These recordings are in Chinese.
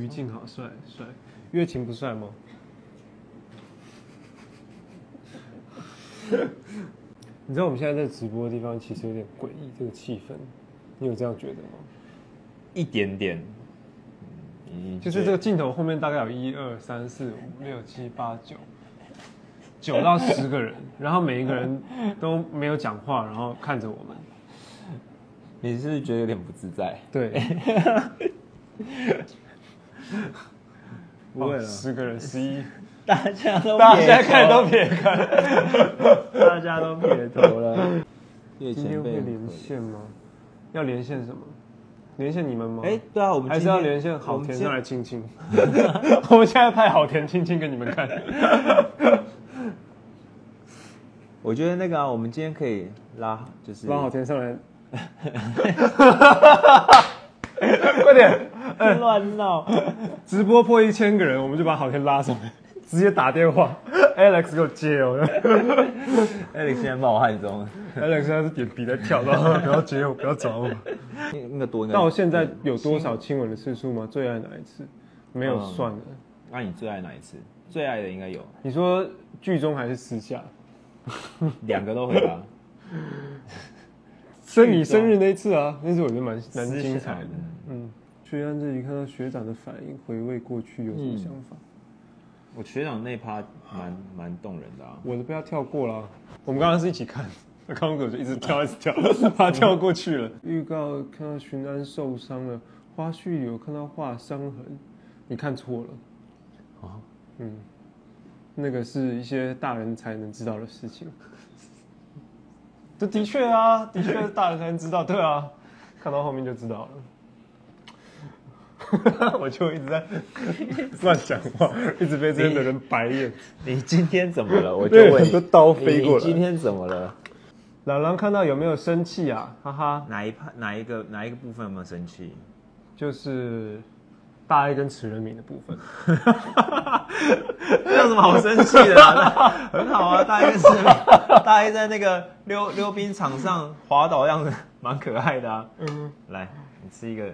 于静好帅帅，月琴不帅吗？你知道我们现在在直播的地方其实有点诡异，这个气氛，你有这样觉得吗？一点点，嗯就是这个镜头后面大概有一二三四五六七八九九到十个人，然后每一个人都没有讲话，然后看着我们。你是觉得有点不自在？对，不会了哦十个人，十一，大家都大家看都撇开。大家都撇头了。月今天前辈会连线吗？要连线什么？连线你们吗？哎，对啊，我们还是要连线好甜我们今上来亲亲。我们现在派好甜亲亲给你们看。我觉得那个啊，我们今天可以拉，就是拉好甜上来。快点！乱 闹。直播破一千个人，我们就把好天拉上来，直接打电话。Alex 给我接哦。Alex 现在冒汗中，Alex 现在是点鼻在跳，然后不要接我，不要找我。那那个多。到现在有多少亲吻的次数吗？最爱哪一次？没有算的。那你最爱哪一次？最爱的应该有你说剧中还是私下？两个都会吧。生你生日那一次啊，那次我觉得蛮蛮精彩的的。嗯，去安这里看到学长的反应，回味过去有什么想法？我学长那趴蛮蛮动人的啊。我的不要跳过了，我们刚刚是一起看，那康哥就一直跳一直跳，他跳过去了。预告看到巡安受伤了，花絮有看到画伤痕，你看错了。啊嗯，那个是一些大人才能知道的事情。这的确啊，的确是大人才能知道，对啊，看到后面就知道了。我就一直在 乱讲话，一直被这边的人白眼。你今天怎么了？我就很多刀飞过来你今天怎么了？朗朗看到有没有生气啊？哈哈，哪一派哪一个哪一个部分有没有生气？就是大 A 跟池人民的部分。这有什么好生气的、啊？很好啊，大 A 是大 A 在那个溜溜冰场上滑倒样子，蛮可爱的啊。嗯，来，你吃一个，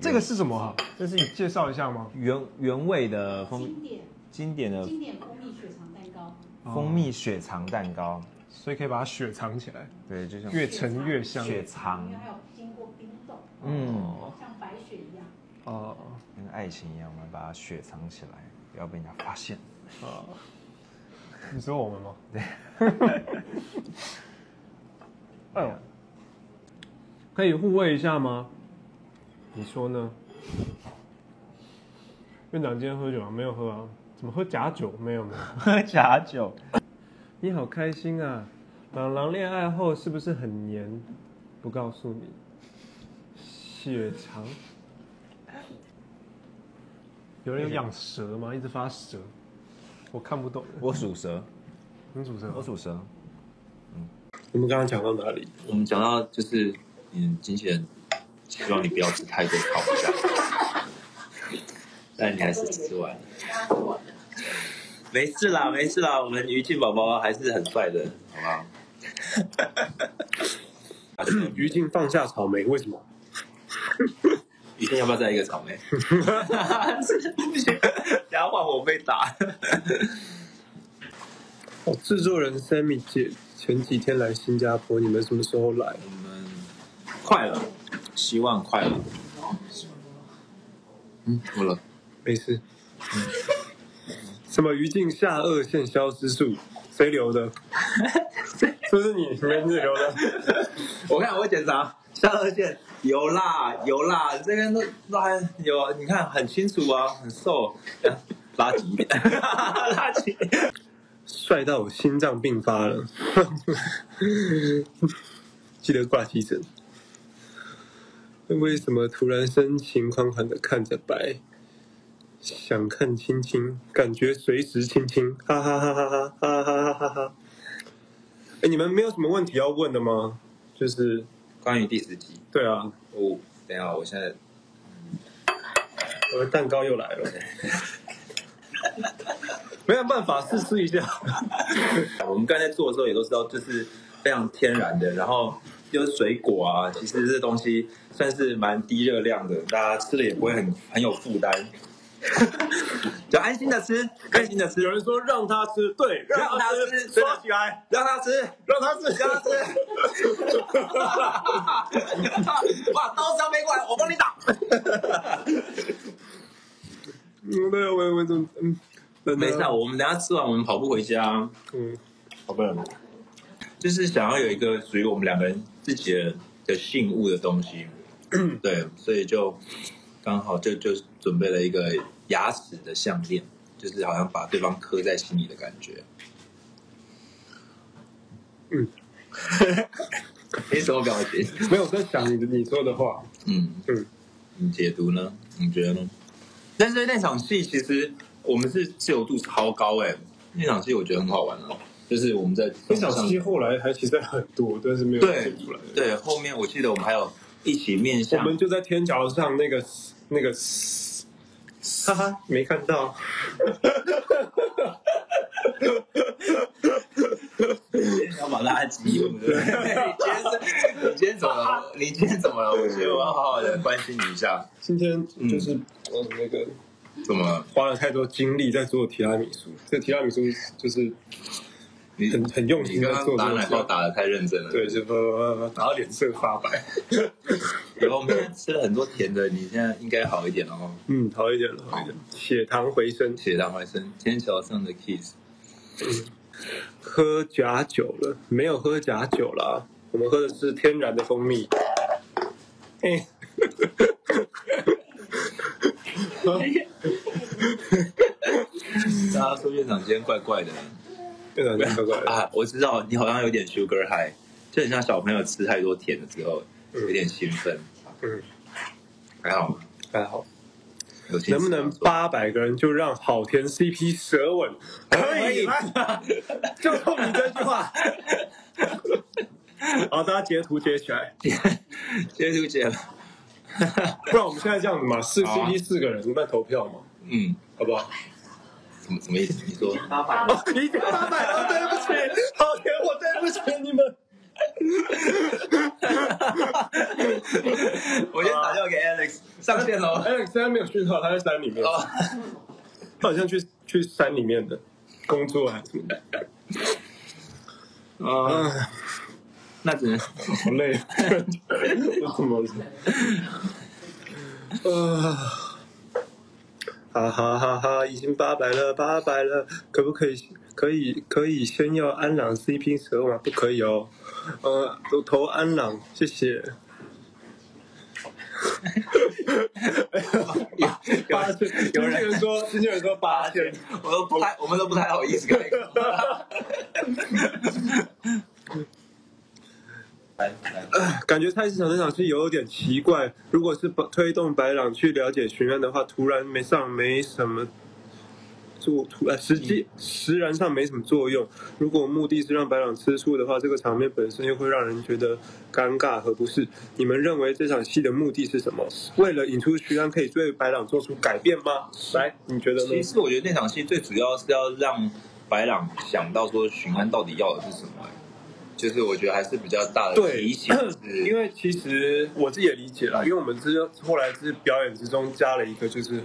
这个是什么啊？这是你介绍一下吗？原原味的蜂经典经典的经典蜂蜜雪藏蛋糕，蜂蜜雪藏蛋糕，所以可以把它雪藏起来，对，就像越沉越香。血肠里，面还有经过冰冻，嗯，像白雪一样。哦跟爱情一样，我们把它雪藏起来，不要被人家发现。哦，你说我们吗？对。哎呦，可以互喂一下吗？你说呢？院长今天喝酒吗？没有喝啊。怎么喝假酒？没有没有。喝假酒，你好开心啊！朗朗恋爱后是不是很黏？不告诉你。血肠。有人有养蛇吗？一直发蛇，我看不懂。我属蛇，你属蛇我属蛇。我们刚刚讲到哪里？我们讲到就是，嗯，经纪人希望你不要吃太多烤架，但你还是吃完了。没事啦，没事啦，我们于静宝宝还是很帅的，好不好？于静放下草莓，为什么？于静要不要再一个草莓？等下换我被打。哦，制作人 Sammy 姐前几天来新加坡，你们什么时候来？我们快了，希望快乐。嗯，怎么了？没事。什么于静下颚线消失术？谁留的？是不是你没你留的？我看我会检查下颚线有啦有啦，这边都都还有，你看很清楚啊，很瘦，垃圾一点，拉紧一点。帅到我心脏病发了，记得挂急诊。为什么突然深情款款的看着白？想看亲亲，感觉随时亲亲，哈哈哈哈哈哈哈哈哈哈！哎，你们没有什么问题要问的吗？就是，关于第十集，对啊，哦，等一下，我现在我的蛋糕又来了，没有办法，试试一下。我们刚才做的时候也都知道，就是非常天然的，然后有水果啊，其实这东西算是蛮低热量的，大家吃了也不会很很有负担，就安心的吃，开心的吃，有人说让他吃，对，让他吃吃，刷起来，让他吃，让他吃，让他吃。哇，刀子要没过来，我帮你打。嗯，对，我我怎么嗯，真的。没事啊，我们等下吃完，我们跑步回家，嗯，好不然就是想要有一个属于我们两个人自己的的信物的东西，对，所以就刚好就就准备了一个牙齿的项链，就是好像把对方刻在心里的感觉。嗯，你什么表情？没有在想你的你说的话，嗯嗯，你解读呢？你觉得呢？但是那场戏其实我们是自由度超高哎、那场戏我觉得很好玩啊，就是我们在那场戏后来还其实还很多，但是没有对写出来。对，后面我记得我们还有一起面向我向们就在天桥上那个那个，哈哈，没看到。要把垃圾用的。你今天是，你今天怎么了？你今天怎么了？我觉得我要好好的关心你一下。今天就是呃那个怎么了？花了太多精力在做提拉米苏，这提拉米苏就是你很很用心在刚刚打奶泡打的太认真了。对，就呃，然后脸色发白。然后我们现在吃了很多甜的，你现在应该好一点了哦。嗯，好一点了，好一点，血糖回升。血糖回升，天桥上的 kiss。喝假酒了？没有喝假酒啦，我们喝的是天然的蜂蜜。哎，大家说院长今天怪怪的 啊！我知道你好像有点 sugar high，就很像小朋友吃太多甜的之后有点兴奋。嗯，还好吗？还好。有能不能八百个人就让好甜 CP 舌吻？可以，就冲你这句话。好，大家截图截起来，截图姐？不然我们现在这样子嘛，四 CP 四个人，那投票嘛，嗯，好不好？什么什么意思？你说八百哦，已经八百了，对不起，好甜，我对不起你们。我先打电话给 Alex 上线喽。Alex 现在没有讯号，他在山里面，哦，他好像去去山里面的工作还是什么的。啊，啊，那只能好累，我怎么了？啊，哈哈哈哈！已经八百了，八百了，可不可以？可以，可以先要安朗 CP 蛇吗？不可以哦。呃，都投安朗，谢谢。八千，有人说，经纪人说八千，我都不太，我们都不太好意思跟你 感觉菜市场那场戏有点奇怪。如果是推动白朗去了解巡案的话，突然没上没什么作，突呃实际实然上没什么作用。如果目的是让白朗吃醋的话，这个场面本身又会让人觉得尴尬，和不适？你们认为这场戏的目的是什么？为了引出徐安可以对白朗做出改变吗？来，你觉得呢其？实我觉得那场戏最主要是要让白朗想到说巡安到底要的是什么、就是我觉得还是比较大的对提醒 是，因为其实我自己也理解了，因为我们之后来是表演之中加了一个就是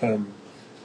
很很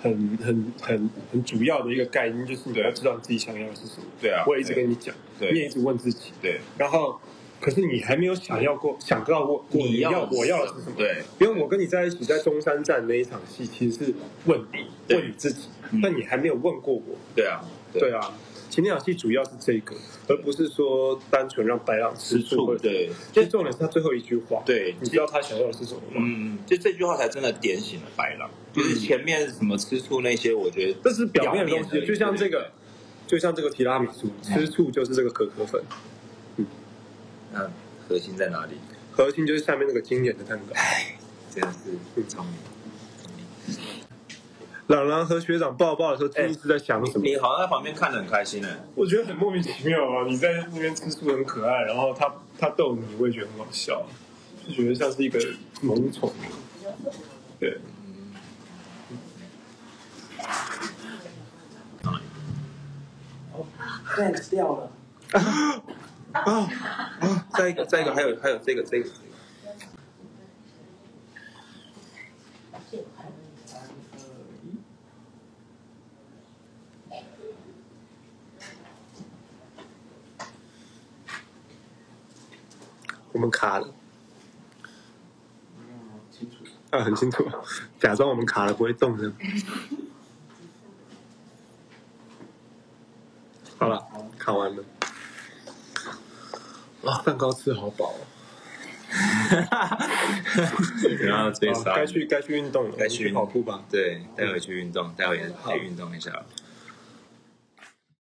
很很很很主要的一个概念，就是你要知道你自己想要的是什么。对啊，我也一直跟你讲，对你也一直问自己，对，然后可是你还没有想要过想到过过你要要我要的是什么？对，因为我跟你在一起在中山站那一场戏，其实是问你问你自己嗯，但你还没有问过我。对啊，对啊，其实那场戏主要是这个，而不是说单纯让白狼吃吃醋，对，其实重点是他最后一句话，对你知道他想要的是什么吗？嗯，就这句话才真的点醒了白狼，就是前面什么吃醋那些，我觉得这是表面的东西，就像这个，就像这个提拉米苏，吃醋就是这个可可粉，嗯那核心在哪里？核心就是下面那个经典的蛋糕。哎，真的是聪明。朗朗和学长抱抱的时候，他一是在想什么？你好像在旁边看得很开心呢。我觉得很莫名其妙啊！你在那边吃醋很可爱，然后他他逗你，我也觉得很好笑，就觉得像是一个萌宠。对，对，掉了。啊啊！再一个，再一个，还有还有这个这个。我们卡了。啊，很清楚，假装我们卡了不会动的。好了，卡完了。啊，蛋糕吃好饱、哦。然后追好杀，该去该去运动了，该去跑步吧。对，待会去运动，待会也得运动一下。